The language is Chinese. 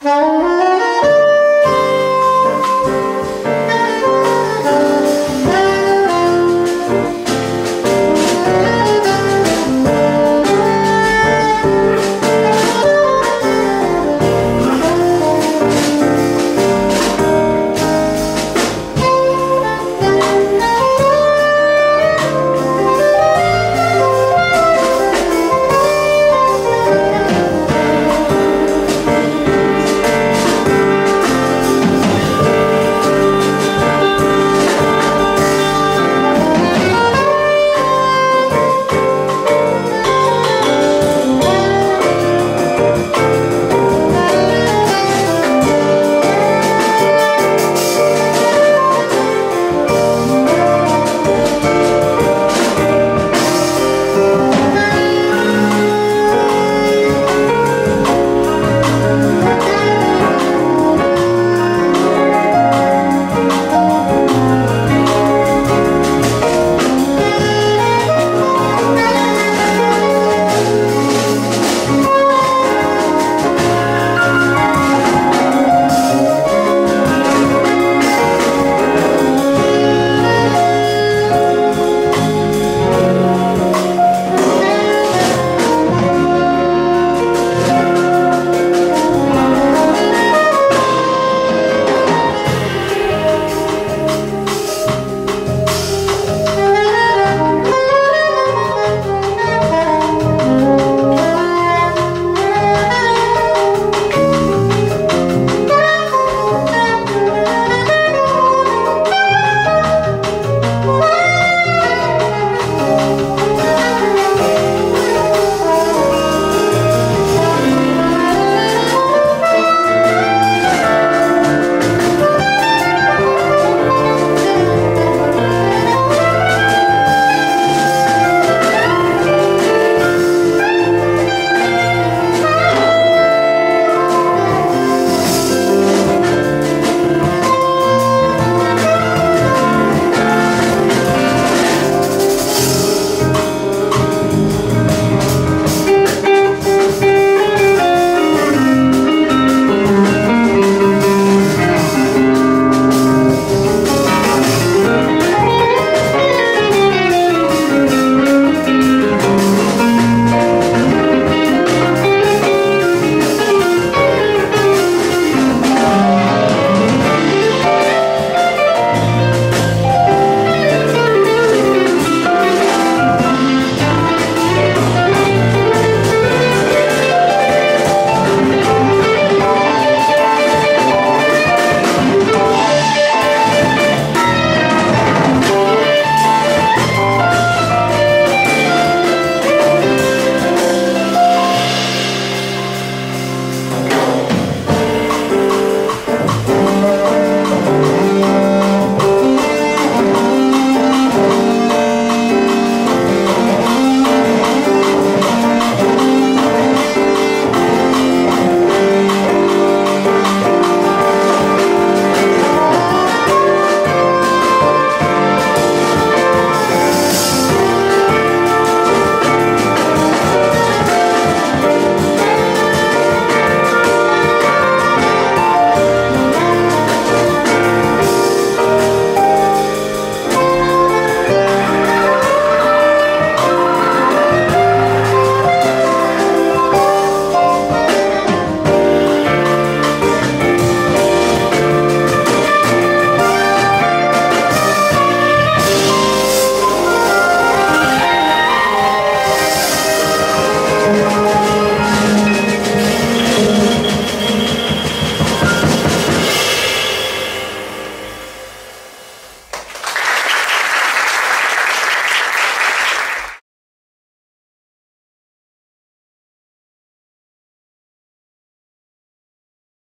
Música